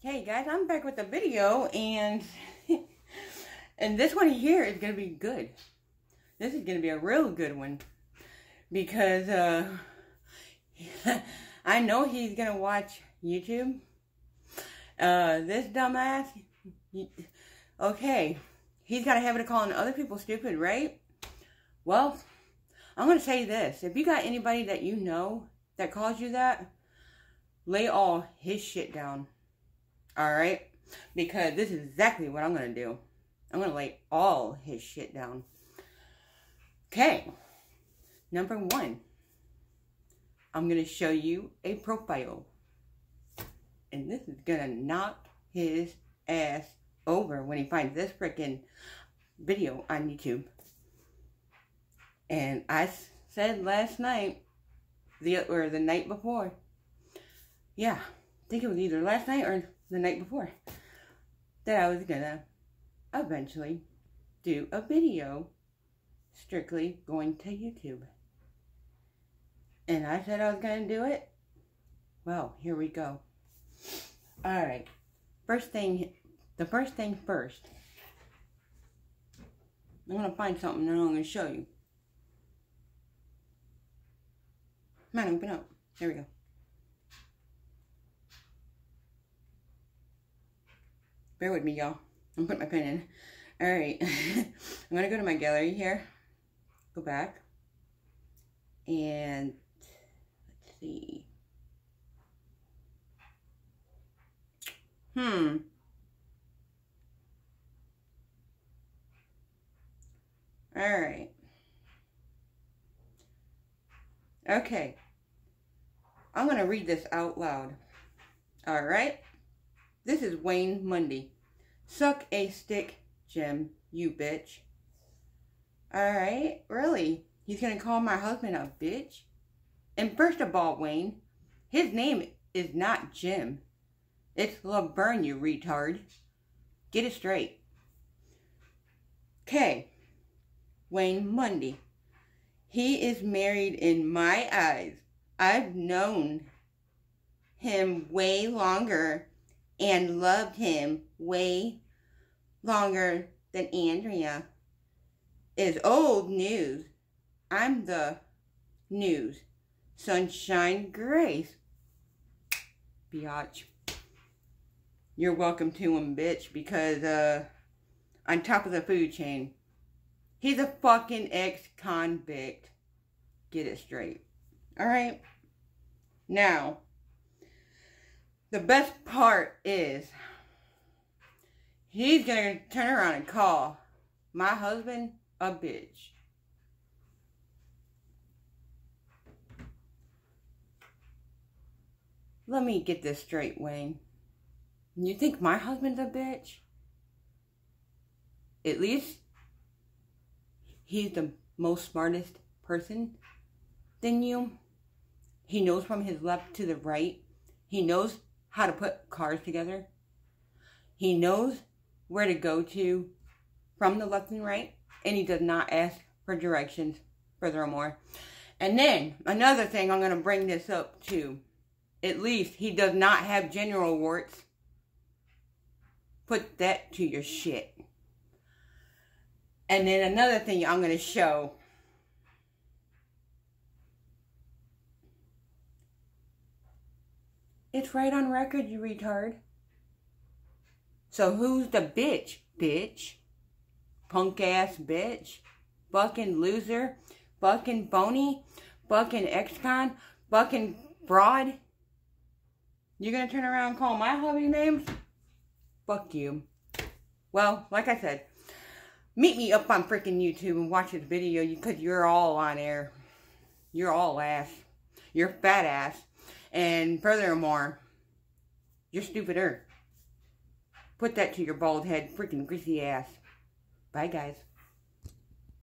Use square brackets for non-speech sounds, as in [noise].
Hey guys, I'm back with a video and [laughs] and this one here is gonna be good. This is gonna be a real good one because uh [laughs] I know he's gonna watch YouTube. Uh this dumbass okay, he's got a habit of calling other people stupid, right? Well, I'm gonna say this. If you got anybody that you know that calls you that, lay all his shit down Alright? Because this is exactly what I'm going to do. I'm going to lay all his shit down. Okay. Number one. I'm going to show you a profile. And this is going to knock his ass over when he finds this freaking video on YouTube. And I said last night, the or the night before, yeah, I think it was either last night or the night before that I was gonna eventually do a video strictly going to YouTube. And I said I was gonna do it. Well, here we go. Alright. First thing, the first thing first. I'm gonna find something and I'm gonna show you. Man, open up. There we go. Bear with me, y'all. I'm putting my pen in. All right. [laughs] I'm going to go to my gallery here. Go back. And let's see. Hmm. All right. Okay. I'm going to read this out loud. All right. This is Wayne Mundy. Suck a stick, Jim, you bitch. Alright, really? He's gonna call my husband a bitch? And first of all, Wayne, his name is not Jim. It's Laverne, you retard. Get it straight. Okay, Wayne Mundy. He is married in my eyes. I've known him way longer and loved him way longer than Andrea is old news. I'm the news. Sunshine Grace. Biatch. You're welcome to him, bitch, because, uh, on top of the food chain, he's a fucking ex-convict. Get it straight. Alright? Now, the best part is he's going to turn around and call my husband a bitch. Let me get this straight, Wayne. You think my husband's a bitch? At least he's the most smartest person than you. He knows from his left to the right. He knows how to put cars together. He knows where to go to from the left and right, and he does not ask for directions furthermore. And then another thing I'm going to bring this up to. At least he does not have general warts. Put that to your shit. And then another thing I'm going to show It's right on record, you retard. So who's the bitch, bitch? Punk ass bitch? Fucking loser? Fucking bony? Fucking ex-con? Fucking fraud? You gonna turn around and call my hubby names? Fuck you. Well, like I said, meet me up on freaking YouTube and watch this video because you're all on air. You're all ass. You're fat ass. And furthermore, you're stupider. Put that to your bald head, freaking greasy ass. Bye, guys.